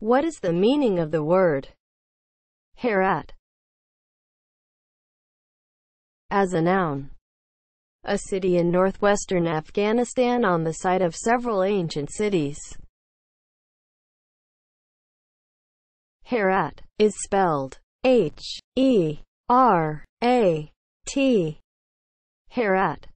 What is the meaning of the word Herat? As a noun, a city in northwestern Afghanistan on the site of several ancient cities. Herat is spelled H-E-R-A-T. Herat